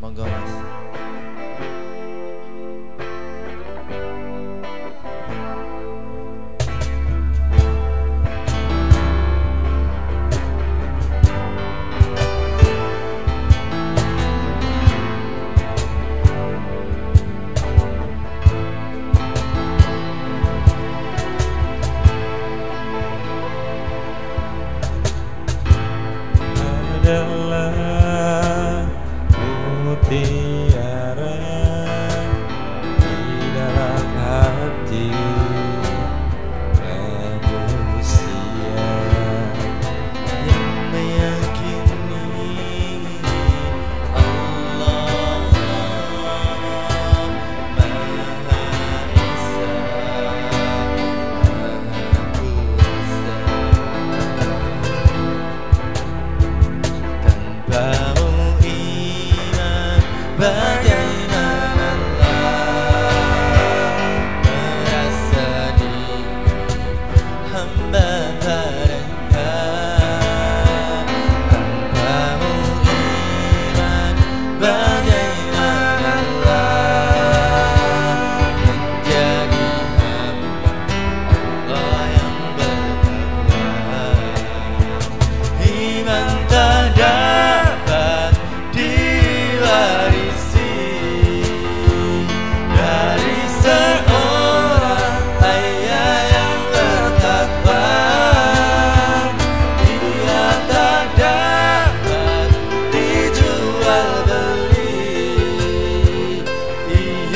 孟哥们 mutiara iman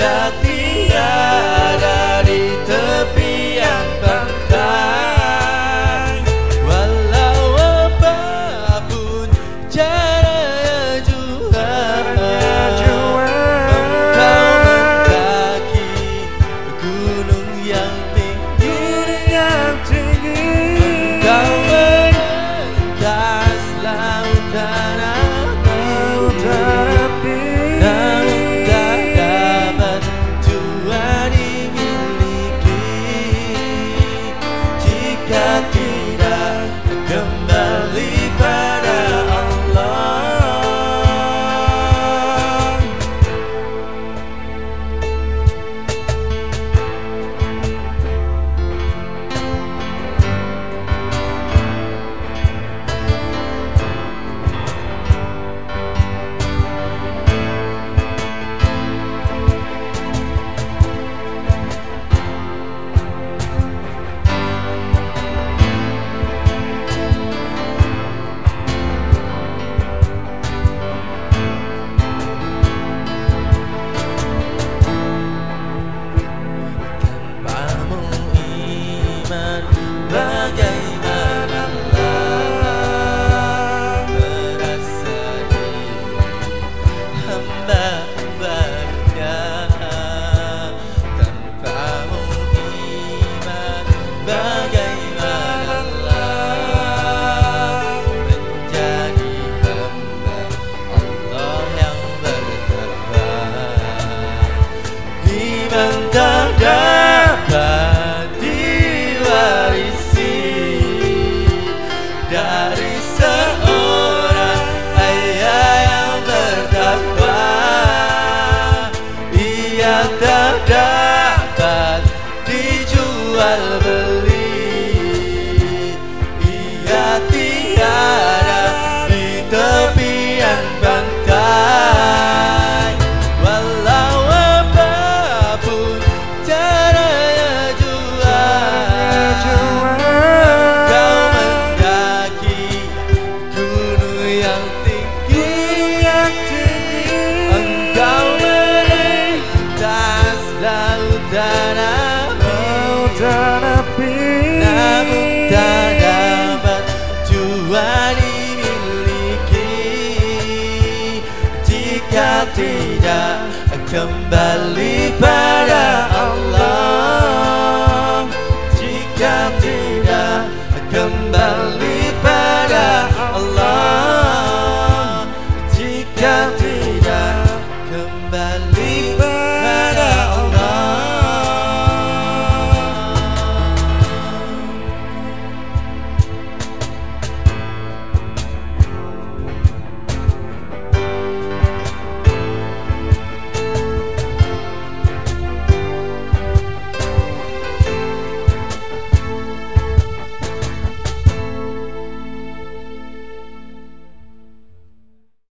ia iman tidak kembali pada